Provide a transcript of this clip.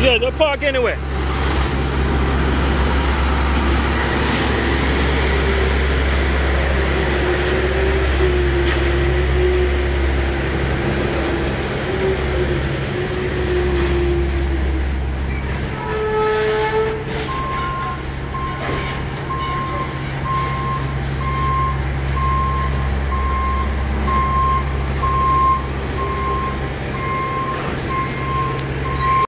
Yeah, no park anywhere.